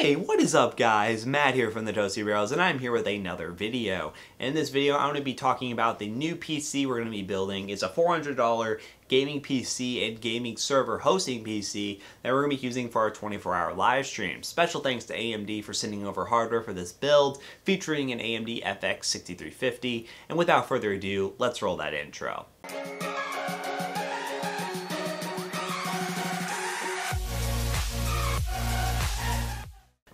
Hey, what is up guys? Matt here from the Toasty Bros and I'm here with another video. In this video I'm going to be talking about the new PC we're going to be building. It's a $400 gaming PC and gaming server hosting PC that we're going to be using for our 24 hour live stream. Special thanks to AMD for sending over hardware for this build featuring an AMD FX 6350 and without further ado let's roll that intro.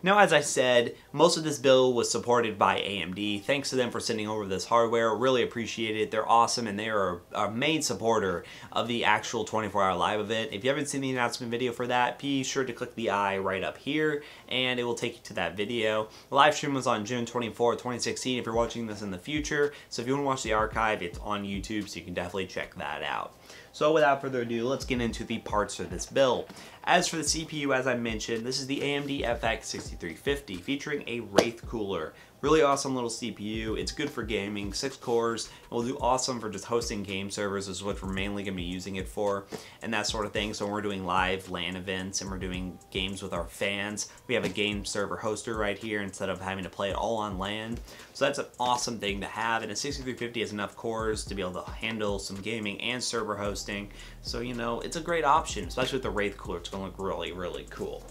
Now, as I said, most of this build was supported by AMD. Thanks to them for sending over this hardware. Really appreciate it. They're awesome and they are a main supporter of the actual 24-hour live event. If you haven't seen the announcement video for that, be sure to click the eye right up here and it will take you to that video. The live stream was on June 24, 2016 if you're watching this in the future. So if you want to watch the archive, it's on YouTube, so you can definitely check that out. So without further ado, let's get into the parts of this build. As for the CPU, as I mentioned, this is the AMD FX 6350 featuring a Wraith cooler Really awesome little CPU. It's good for gaming, six cores. It will do awesome for just hosting game servers is what we're mainly gonna be using it for and that sort of thing. So when we're doing live LAN events and we're doing games with our fans, we have a game server hoster right here instead of having to play it all on LAN. So that's an awesome thing to have and a 6350 has enough cores to be able to handle some gaming and server hosting. So you know, it's a great option, especially with the Wraith cooler. It's gonna look really, really cool.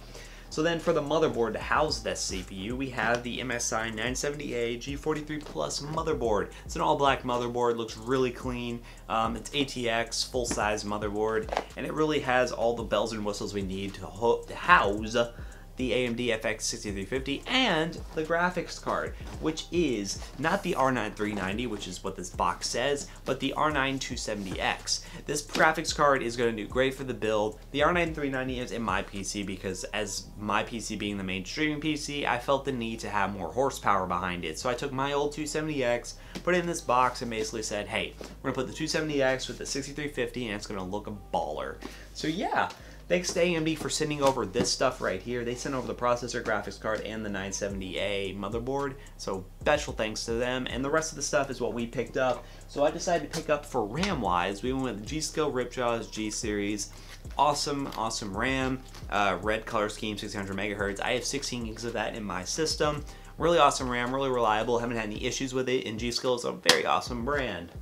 So then for the motherboard to house this CPU, we have the MSI 970A G43 Plus motherboard. It's an all black motherboard, looks really clean. Um, it's ATX, full size motherboard, and it really has all the bells and whistles we need to, to house the AMD FX 6350 and the graphics card, which is not the R9 390, which is what this box says, but the R9 270X. This graphics card is going to do great for the build. The R9 390 is in my PC because as my PC being the main streaming PC, I felt the need to have more horsepower behind it. So I took my old 270X, put it in this box, and basically said, hey, we're to put the 270X with the 6350 and it's going to look a baller. So yeah, Thanks to AMD for sending over this stuff right here. They sent over the processor, graphics card, and the 970A motherboard. So special thanks to them. And the rest of the stuff is what we picked up. So I decided to pick up for RAM-wise. We went with G-Skill Ripjaws G-Series. Awesome, awesome RAM. Uh, red color scheme, 600 megahertz. I have 16 gigs of that in my system. Really awesome RAM, really reliable. Haven't had any issues with it. And G-Skill is a very awesome brand.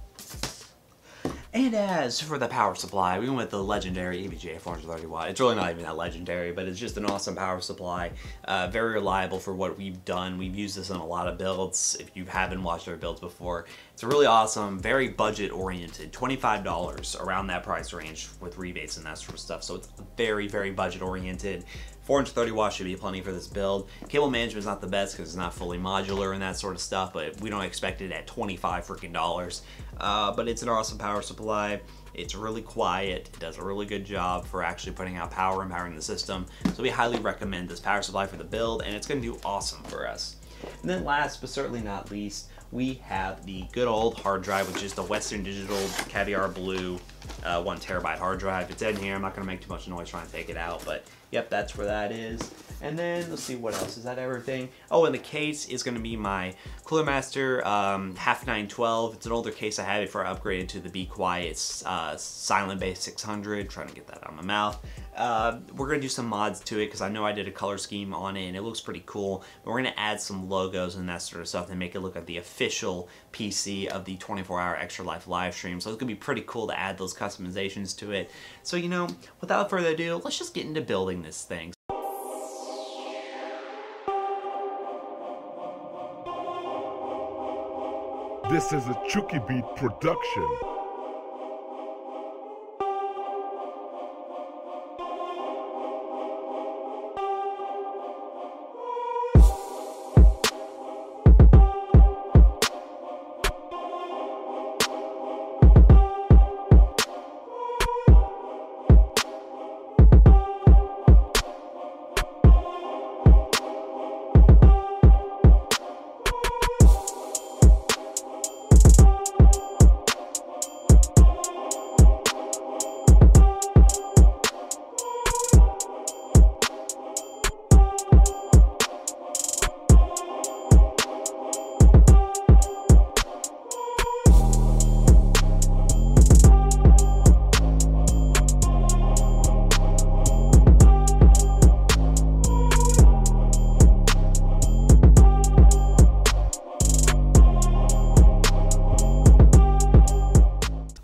And as for the power supply, we went with the legendary EVGA 430 watt. It's really not even that legendary, but it's just an awesome power supply. Uh, very reliable for what we've done. We've used this in a lot of builds. If you haven't watched our builds before, it's a really awesome, very budget oriented. $25 around that price range with rebates and that sort of stuff. So it's very, very budget oriented. 430 watts should be plenty for this build. Cable management is not the best because it's not fully modular and that sort of stuff, but we don't expect it at 25 freaking dollars. Uh, but it's an awesome power supply. It's really quiet. It does a really good job for actually putting out power and powering the system. So we highly recommend this power supply for the build and it's going to do awesome for us. And then last but certainly not least, we have the good old hard drive, which is the Western Digital Caviar Blue uh, one terabyte hard drive. It's in here. I'm not going to make too much noise trying to take it out, but yep, that's where that is. And then let's see what else. Is that everything? Oh, and the case is going to be my Cooler Master um, HAF 912. It's an older case I had before I upgraded to the Be Quiet uh, Silent Base 600. Trying to get that out of my mouth. Uh, we're to do some mods to it because I know I did a color scheme on it and it looks pretty cool. But we're to add some logos and that sort of stuff and make it look like the official PC of the 24-hour Extra Life live stream. So it's to be pretty cool to add those customizations to it. So, you know, without further ado, let's just get into building this thing. This is a Chucky Beat production.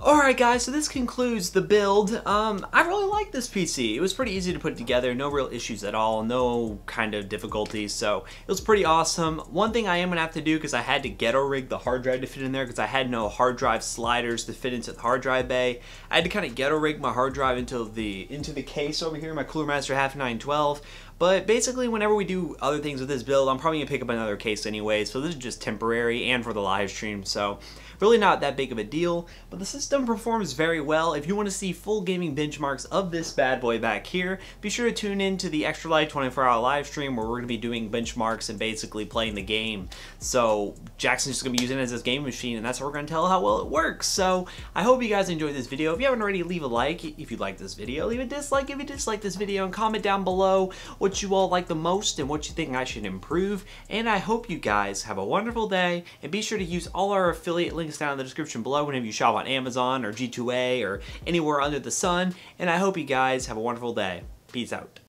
All right. Alright guys, so this concludes the build. Um, I really like this PC. It was pretty easy to put together, no real issues at all, no kind of difficulties, so it was pretty awesome. One thing I am going to have to do, because I had to ghetto rig the hard drive to fit in there, because I had no hard drive sliders to fit into the hard drive bay, I had to kind of ghetto rig my hard drive into the into the case over here, my Cooler Master HAF 912. But basically, whenever we do other things with this build, I'm probably going to pick up another case anyway, so this is just temporary and for the live stream, so really not that big of a deal. But the system performs very well. If you want to see full gaming benchmarks of this bad boy back here, be sure to tune in to the Extra Life 24-hour live stream where we're going to be doing benchmarks and basically playing the game. So Jackson's just going to be using it as his game machine, and that's how we're going to tell how well it works. So I hope you guys enjoyed this video. If you haven't already, leave a like if you like this video. Leave a dislike if you dislike this video, and comment down below what you all like the most and what you think I should improve. And I hope you guys have a wonderful day, and be sure to use all our affiliate links down in the description below whenever you shop on Amazon or G2A or anywhere under the sun. And I hope you guys have a wonderful day. Peace out.